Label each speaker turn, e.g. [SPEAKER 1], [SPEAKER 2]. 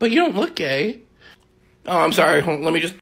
[SPEAKER 1] But you don't look gay. Oh, I'm sorry. Let me just.